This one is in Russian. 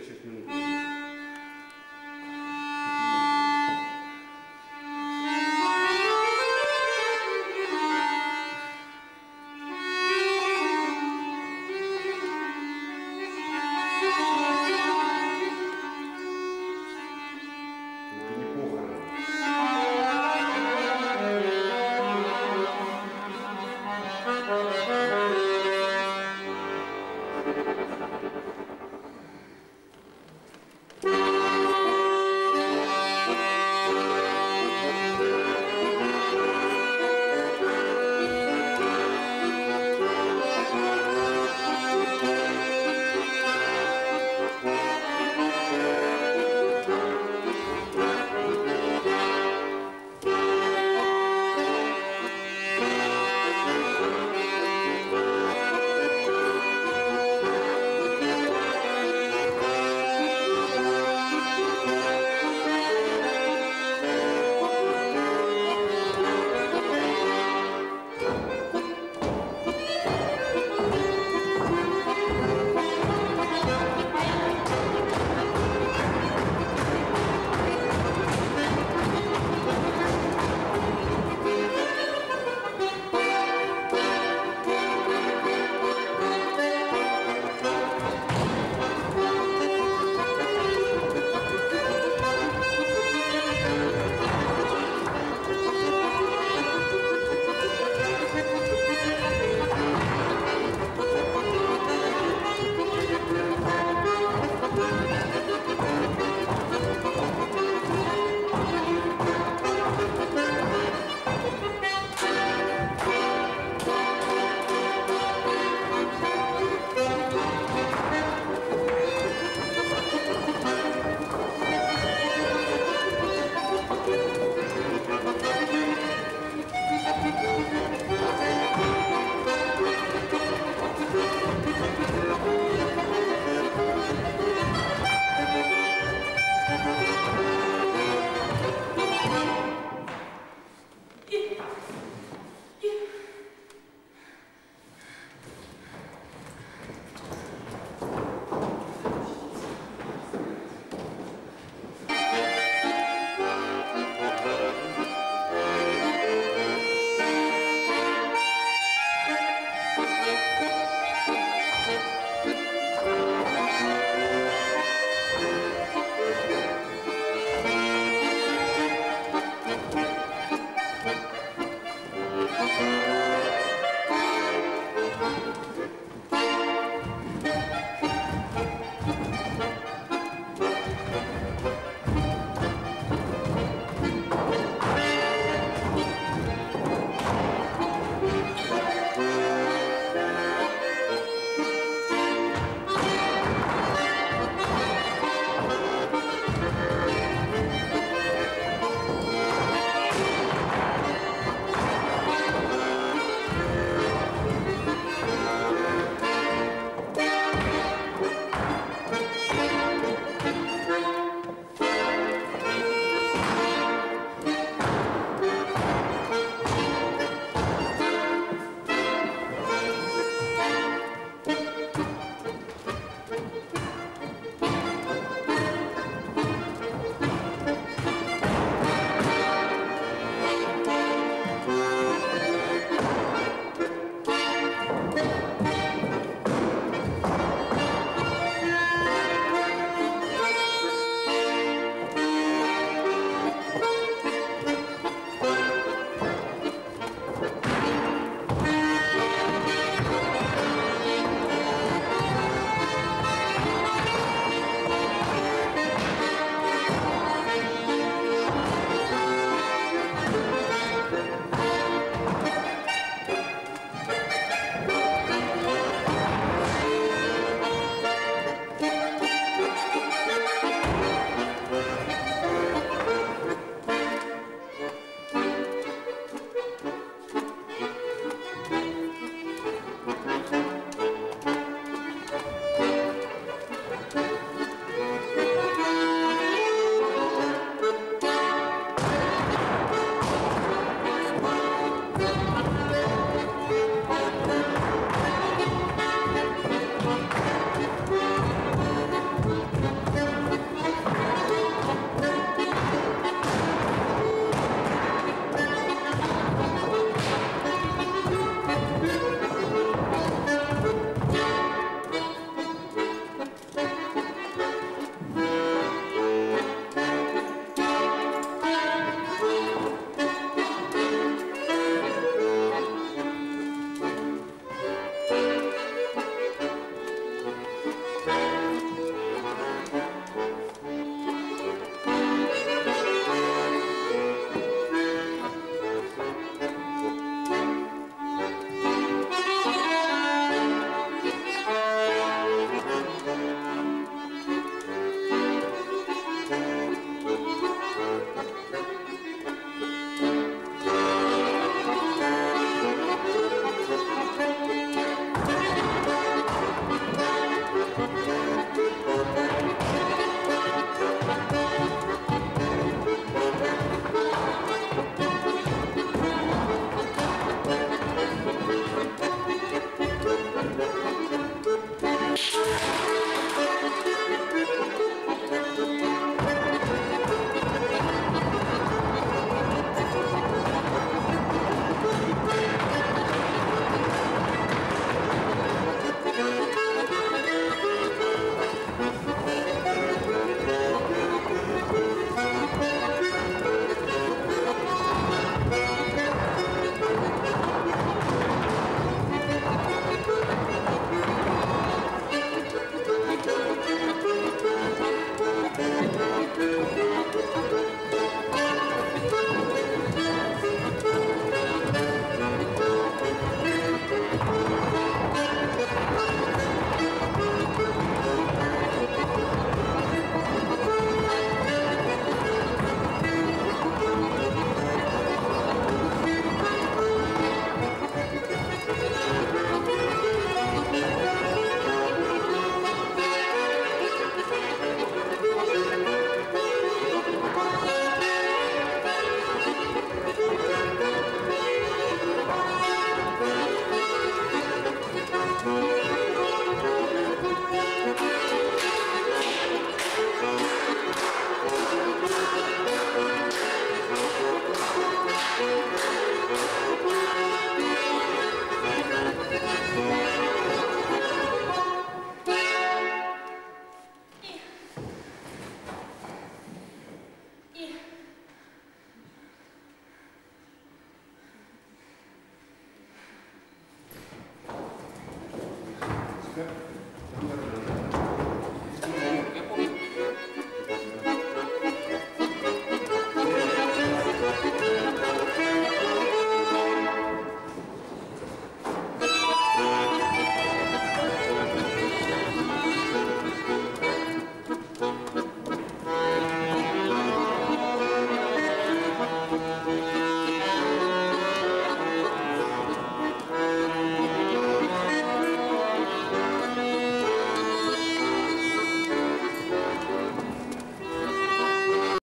10 минут.